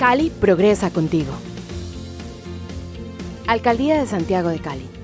Cali progresa contigo. Alcaldía de Santiago de Cali.